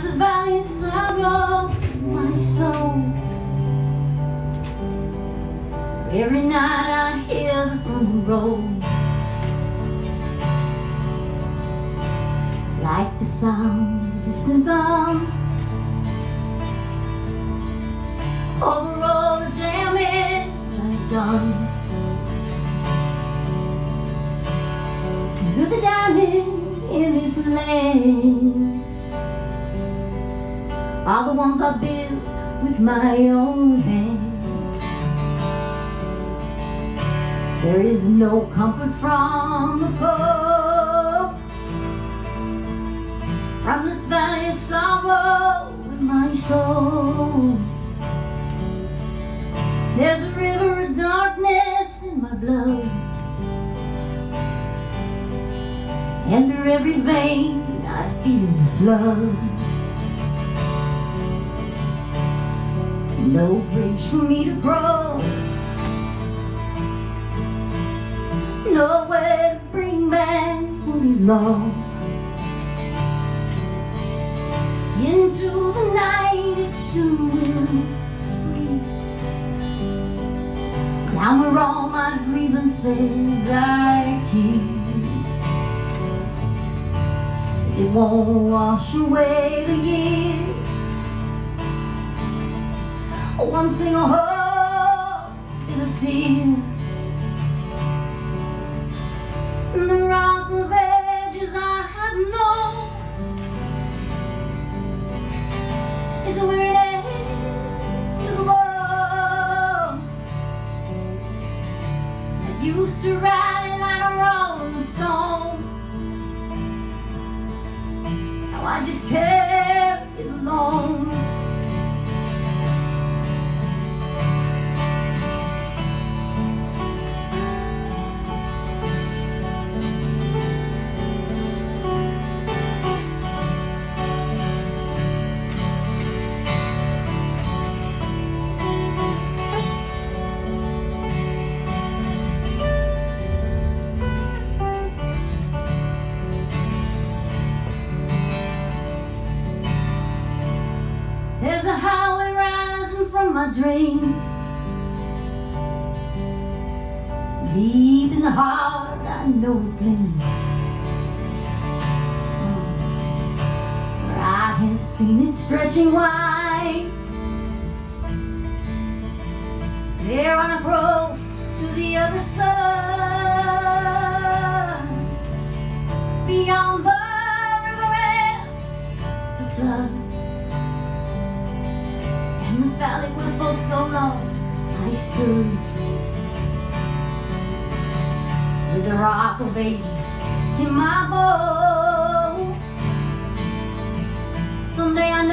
There's a valley sorrow my soul. Every night I hear the thunder roll. Like the sound of distant gun. Over all the damage I've done. Look the diamond in this land are the ones I built with my own hand. There is no comfort from the poor, from this valley of sorrow in my soul. There's a river of darkness in my blood, and through every vein I feel the flood. No bridge for me to cross No way to bring back what is lost. Into the night it soon will sleep where all my grievances I keep It won't wash away the years one single hope in a tear. And the rock of ages I have known is it ends to the world. I used to ride it like a rolling stone. Now I just carry it alone my dream. Deep in the heart I know it gleams I have seen it stretching wide. There on across to the other side in the valley where for so long I stood. With the rock of ages in my bones. Someday I